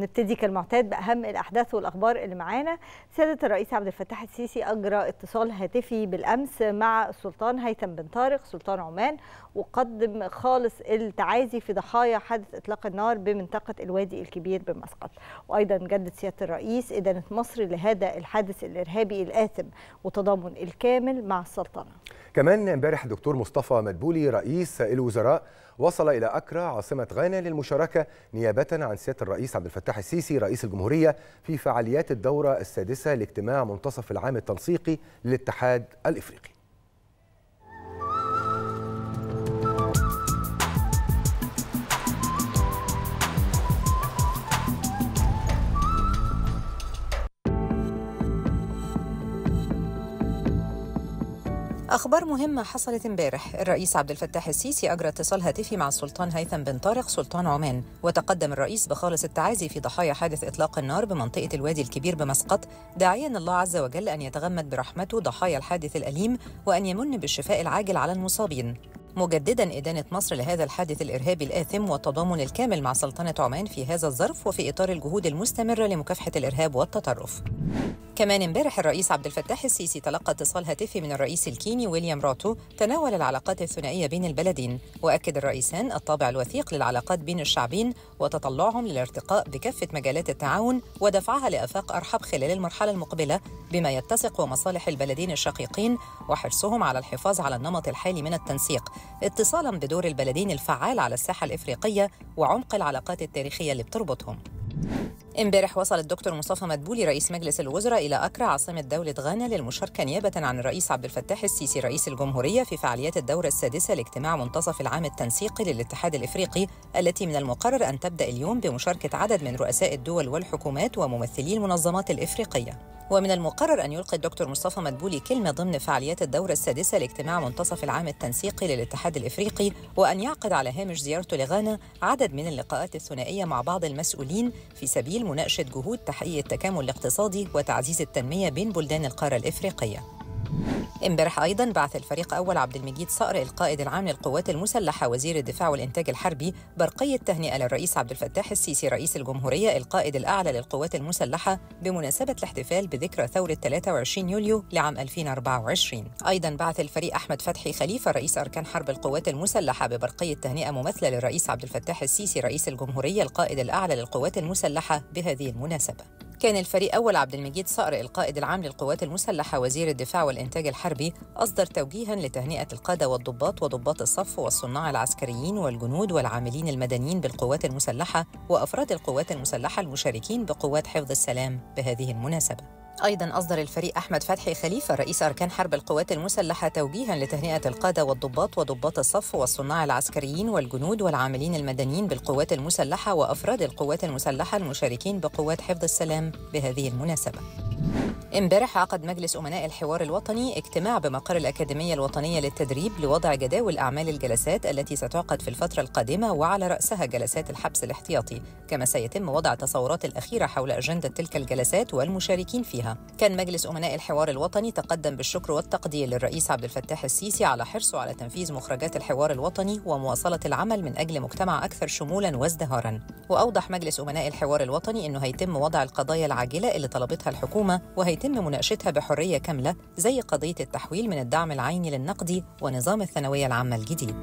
نبتدي كالمعتاد بأهم الأحداث والأخبار اللي معانا. سيادة الرئيس عبد الفتاح السيسي أجرى اتصال هاتفي بالأمس مع السلطان هيثم بن طارق سلطان عمان وقدم خالص التعازي في ضحايا حادث إطلاق النار بمنطقة الوادي الكبير بمسقط. وأيضا جدد سيادة الرئيس إدانة مصر لهذا الحادث الإرهابي الآثم وتضامن الكامل مع السلطنة. كمان امبارح الدكتور مصطفى مدبولي رئيس الوزراء وصل إلى أكرا عاصمة غانا للمشاركة نيابة عن سيادة الرئيس عبد الفتاح السيسي رئيس الجمهورية في فعاليات الدورة السادسة لاجتماع منتصف العام التنسيقي للاتحاد الإفريقي. أخبار مهمة حصلت امبارح. الرئيس عبد الفتاح السيسي أجرى اتصال هاتفي مع السلطان هيثم بن طارق سلطان عمان وتقدم الرئيس بخالص التعازي في ضحايا حادث إطلاق النار بمنطقة الوادي الكبير بمسقط داعيا الله عز وجل أن يتغمد برحمته ضحايا الحادث الأليم وأن يمن بالشفاء العاجل على المصابين. مجددا إدانة مصر لهذا الحادث الإرهابي الآثم والتضامن الكامل مع سلطنة عمان في هذا الظرف وفي إطار الجهود المستمرة لمكافحة الإرهاب والتطرف. كمان امبارح الرئيس عبد الفتاح السيسي تلقى اتصال هاتفي من الرئيس الكيني ويليام راتو تناول العلاقات الثنائية بين البلدين. وأكد الرئيسان الطابع الوثيق للعلاقات بين الشعبين وتطلعهم للارتقاء بكافة مجالات التعاون ودفعها لآفاق أرحب خلال المرحلة المقبلة بما يتسق ومصالح البلدين الشقيقين وحرصهم على الحفاظ على النمط الحالي من التنسيق اتصالا بدور البلدين الفعال على الساحة الإفريقية وعمق العلاقات التاريخية اللي بتربطهم. امبارح وصل الدكتور مصطفى مدبولي رئيس مجلس الوزراء إلى اكرا عاصمة دولة غانا للمشاركة نيابة عن الرئيس عبد الفتاح السيسي رئيس الجمهورية في فعاليات الدورة السادسة لاجتماع منتصف العام التنسيقي للاتحاد الإفريقي التي من المقرر أن تبدأ اليوم بمشاركة عدد من رؤساء الدول والحكومات وممثلي المنظمات الإفريقية. ومن المقرر أن يلقي الدكتور مصطفى مدبولي كلمة ضمن فعاليات الدورة السادسة لاجتماع منتصف العام التنسيقي للاتحاد الإفريقي وأن يعقد على هامش زيارته لغانا عدد من اللقاءات الثنائية مع بعض المسؤولين في سبيل مناقشة جهود تحقيق التكامل الاقتصادي وتعزيز التنمية بين بلدان القارة الإفريقية. امبارح أيضا بعث الفريق أول عبد المجيد صقر القائد العام للقوات المسلحة وزير الدفاع والإنتاج الحربي برقية تهنئه للرئيس عبد الفتاح السيسي رئيس الجمهورية القائد الأعلى للقوات المسلحة بمناسبة الاحتفال بذكرى ثورة 23 يوليو لعام 2024 أيضا بعث الفريق أحمد فتحي خليفة رئيس أركان حرب القوات المسلحة ببرقية تهنئه مماثله للرئيس عبد الفتاح السيسي رئيس الجمهورية القائد الأعلى للقوات المسلحة بهذه المناسبة. كان الفريق أول عبد المجيد صقر القائد العام للقوات المسلحة وزير الدفاع والإنتاج الحربي أصدر توجيها لتهنئة القادة والضباط وضباط الصف والصناع العسكريين والجنود والعاملين المدنيين بالقوات المسلحة وأفراد القوات المسلحة المشاركين بقوات حفظ السلام بهذه المناسبة. أيضا أصدر الفريق أحمد فتحي خليفة رئيس أركان حرب القوات المسلحة توجيها لتهنئة القادة والضباط وضباط الصف والصناع العسكريين والجنود والعاملين المدنيين بالقوات المسلحة وأفراد القوات المسلحة المشاركين بقوات حفظ السلام بهذه المناسبة. امبارح عقد مجلس أمناء الحوار الوطني اجتماع بمقر الأكاديمية الوطنية للتدريب لوضع جداول أعمال الجلسات التي ستعقد في الفترة القادمة وعلى رأسها جلسات الحبس الاحتياطي كما سيتم وضع التصورات الأخيرة حول أجندة تلك الجلسات والمشاركين فيها. كان مجلس أمناء الحوار الوطني تقدم بالشكر والتقدير للرئيس عبد الفتاح السيسي على حرصه على تنفيذ مخرجات الحوار الوطني ومواصلة العمل من أجل مجتمع أكثر شمولا وازدهارا. وأوضح مجلس أمناء الحوار الوطني أنه هيتم وضع القضايا العاجلة اللي طلبتها الحكومة وهيتم مناقشتها بحرية كاملة زي قضية التحويل من الدعم العيني للنقدي ونظام الثانوية العامة الجديد.